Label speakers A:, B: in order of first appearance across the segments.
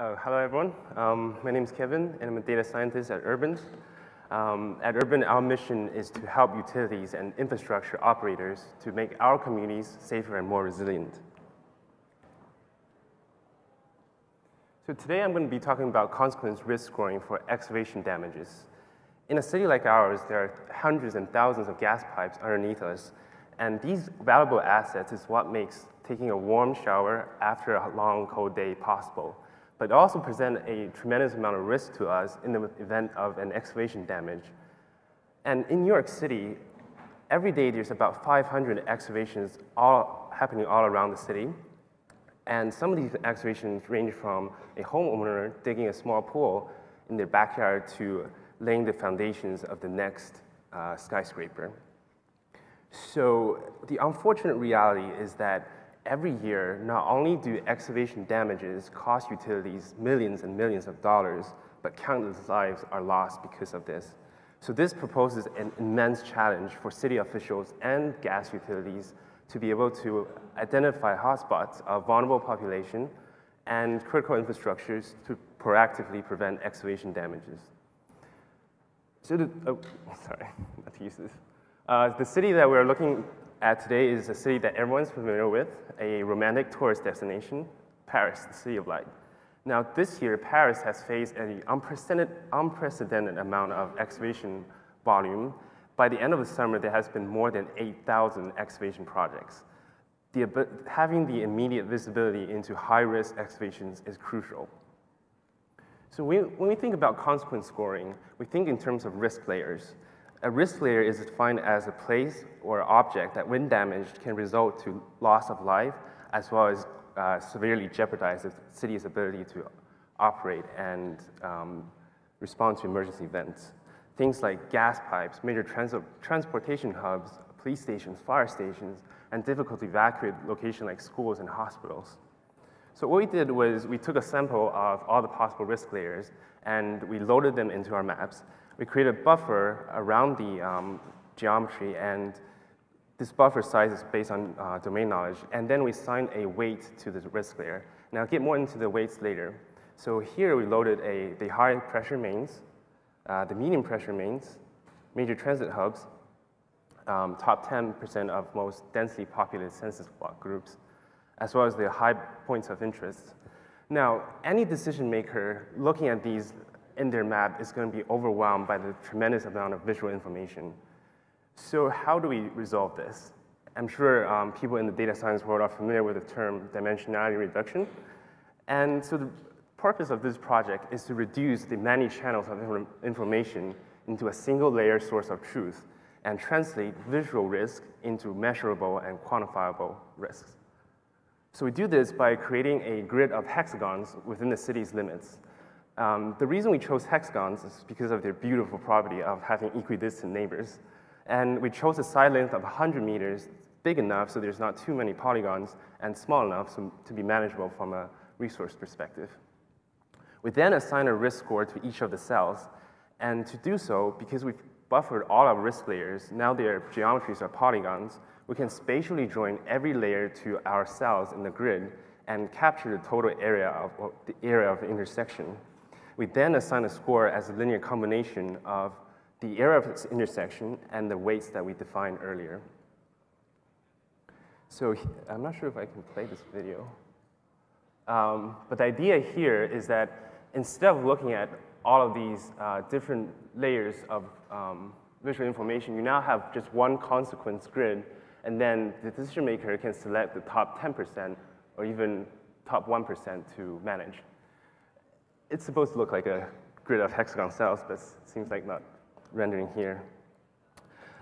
A: Uh, hello, everyone. Um, my name is Kevin, and I'm a data scientist at Urbint. Um, at Urbint, our mission is to help utilities and infrastructure operators to make our communities safer and more resilient. So today I'm going to be talking about consequence risk scoring for excavation damages. In a city like ours, there are hundreds and thousands of gas pipes underneath us, and these valuable assets is what makes taking a warm shower after a long, cold day possible, but also present a tremendous amount of risk to us in the event of an excavation damage. And in New York City, every day there's about 500 excavations all happening all around the city. And some of these excavations range from a homeowner digging a small pool in their backyard to laying the foundations of the next uh, skyscraper. So the unfortunate reality is that every year, not only do excavation damages cost utilities millions and millions of dollars, but countless lives are lost because of this. So this proposes an immense challenge for city officials and gas utilities to be able to identify hotspots of vulnerable population and critical infrastructures to proactively prevent excavation damages. So the, oh, sorry, not to use this. Uh, the city that we're looking at today is a city that everyone's familiar with, a romantic tourist destination, Paris, the city of light. Now, this year, Paris has faced an unprecedented, unprecedented amount of excavation volume. By the end of the summer, there has been more than 8,000 excavation projects. The, having the immediate visibility into high-risk excavations is crucial. So we, when we think about consequence scoring, we think in terms of risk layers. A risk layer is defined as a place or object that when damaged can result to loss of life as well as uh, severely jeopardize the city's ability to operate and um, respond to emergency events. Things like gas pipes, major trans transportation hubs, police stations, fire stations, and difficult to evacuate locations like schools and hospitals. So what we did was we took a sample of all the possible risk layers and we loaded them into our maps. We create a buffer around the um, geometry and this buffer size is based on uh, domain knowledge. And then we assign a weight to the risk layer. Now I'll get more into the weights later. So here we loaded a, the high pressure mains, uh, the medium pressure mains, major transit hubs, um, top 10% of most densely populated census block groups, as well as the high points of interest. Now, any decision maker looking at these in their map is going to be overwhelmed by the tremendous amount of visual information. So how do we resolve this? I'm sure um, people in the data science world are familiar with the term dimensionality reduction. And so the purpose of this project is to reduce the many channels of information into a single layer source of truth and translate visual risk into measurable and quantifiable risks. So we do this by creating a grid of hexagons within the city's limits. Um, the reason we chose hexagons is because of their beautiful property of having equidistant neighbors. And we chose a side length of 100 meters, big enough so there's not too many polygons, and small enough so, to be manageable from a resource perspective. We then assign a risk score to each of the cells, and to do so, because we've buffered all our risk layers, now their geometries are polygons, we can spatially join every layer to our cells in the grid and capture the total area of the area of intersection. We then assign a score as a linear combination of the area of its intersection and the weights that we defined earlier. So I'm not sure if I can play this video. Um, but the idea here is that instead of looking at all of these uh, different layers of um, visual information, you now have just one consequence grid and then the decision maker can select the top 10% or even top 1% to manage. It's supposed to look like a grid of hexagon cells, but it seems like not rendering here.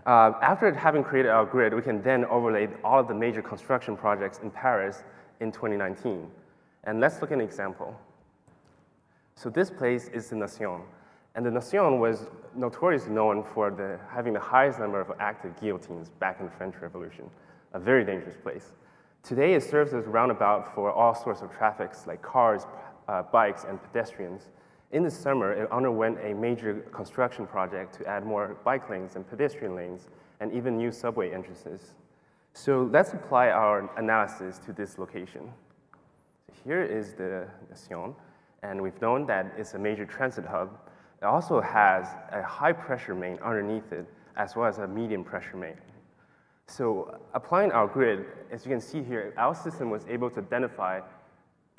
A: Uh, after having created our grid, we can then overlay all of the major construction projects in Paris in 2019. And let's look at an example. So this place is the Nation. And the Nation was notoriously known for the, having the highest number of active guillotines back in the French Revolution, a very dangerous place. Today, it serves as a roundabout for all sorts of traffics like cars, uh, bikes, and pedestrians. In the summer, it underwent a major construction project to add more bike lanes and pedestrian lanes, and even new subway entrances. So let's apply our analysis to this location. Here is the Nation. and we've known that it's a major transit hub. It also has a high pressure main underneath it, as well as a medium pressure main. So applying our grid, as you can see here, our system was able to identify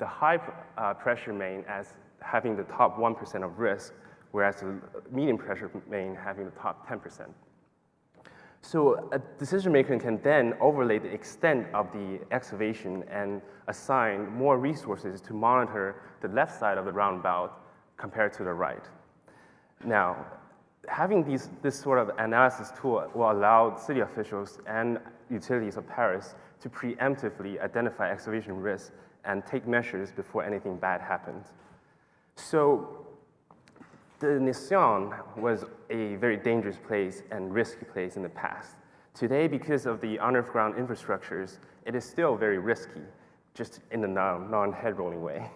A: the high uh, pressure main as having the top 1% of risk, whereas the medium pressure main having the top 10%. So a decision maker can then overlay the extent of the excavation and assign more resources to monitor the left side of the roundabout compared to the right. Now, having these, this sort of analysis tool will allow city officials and utilities of Paris to preemptively identify excavation risks and take measures before anything bad happens. So the Nation was a very dangerous place and risky place in the past. Today, because of the underground infrastructures, it is still very risky, just in a non-head rolling way.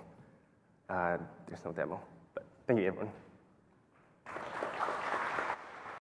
A: Uh, there's no demo, but thank you, everyone.